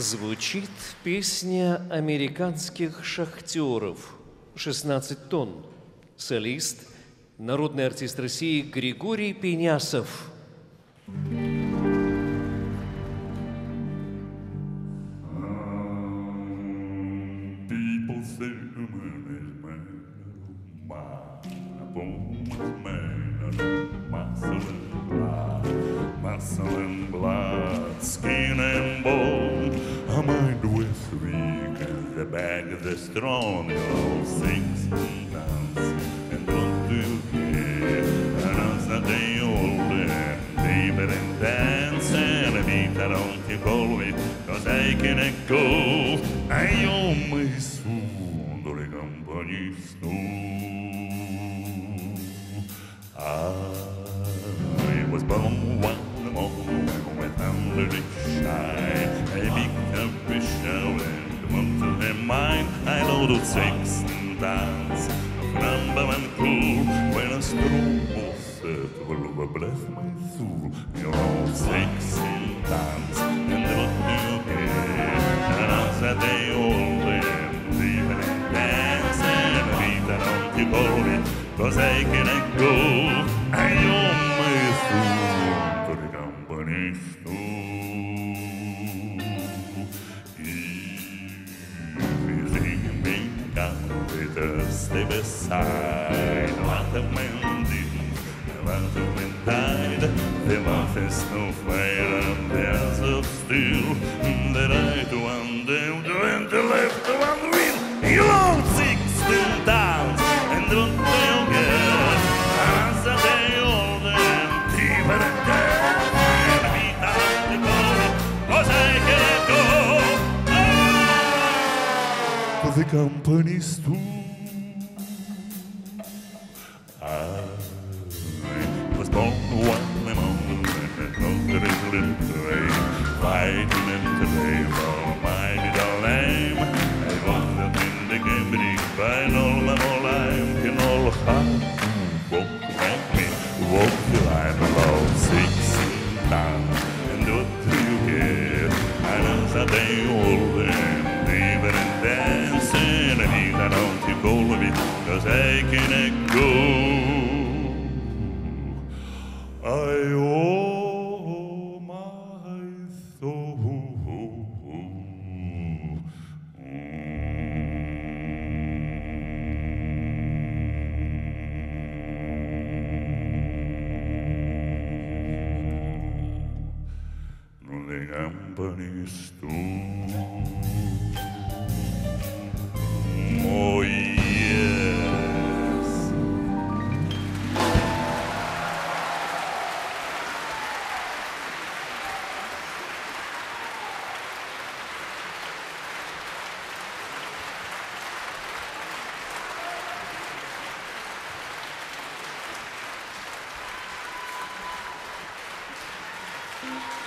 Звучит песня американских шахтеров «16 тонн». Солист – народный артист России Григорий Пенясов. People say muscle blood, skin and bone. A mind with weak and the back the strong, all sings and dance. And don't do care, and dance that they old and deeper and dance and a beat don't keep always, cause I cannot go. I always found the company snow. Thunder shine. I and went to her mind. I loaded six and dance of number one cool when storm was set will bless my soul. You know, six and dance and what you get. And I they all them leaving and dance and that on the body. Cause I cannot go. I almost fool to stay beside. What the man did, what the man died. The mouth is no fire and there's a steel. The right one, the and the left one the company stool. I was born one on the little fighting in the my little name. I wanted in the game by all my whole life, you know, walk back me, walk the line about six down, and what do you get? I know that they cause I cannot go. I owe my soul. Non le campane Thank